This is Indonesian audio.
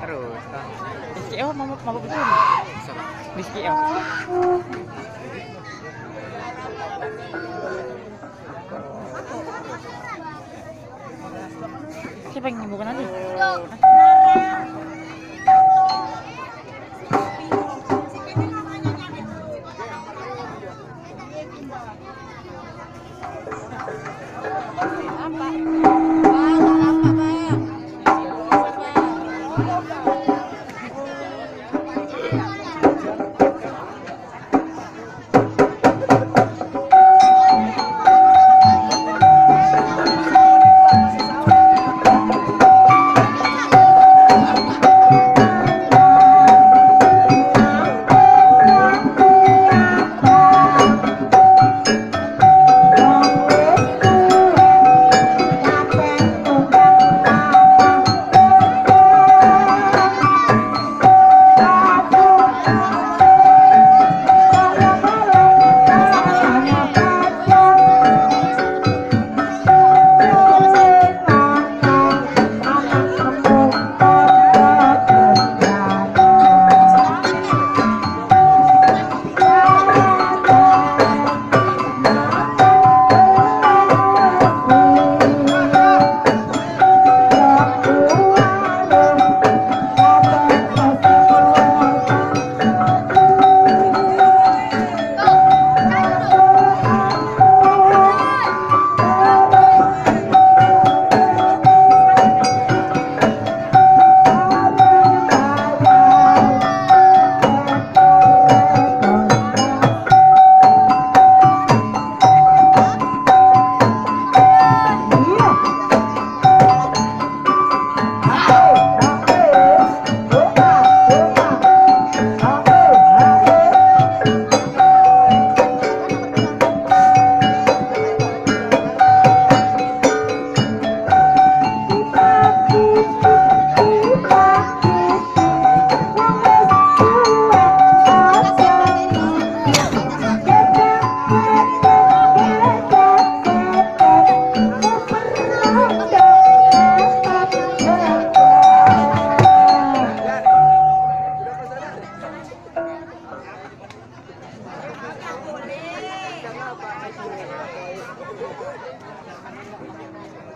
Terus. SKL mabuk mau itu. Di SKL. Siapa yang nyembuhkan nanti?